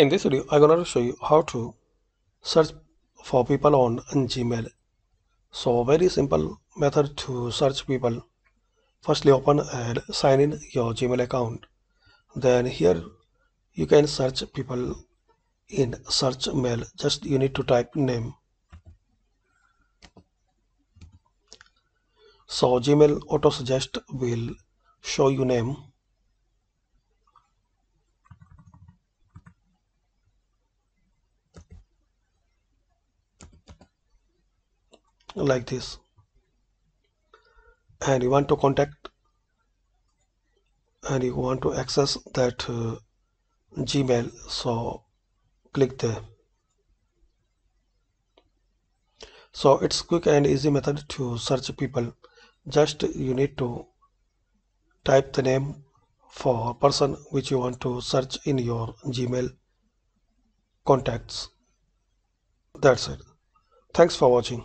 In this video, I'm gonna show you how to search for people on Gmail. So very simple method to search people. Firstly, open and sign in your Gmail account. Then here you can search people in search mail. Just you need to type name. So Gmail auto suggest will show you name like this. And you want to contact and you want to access that uh, gmail. So click there. So it's quick and easy method to search people. Just you need to type the name for person which you want to search in your gmail contacts. That's it. Thanks for watching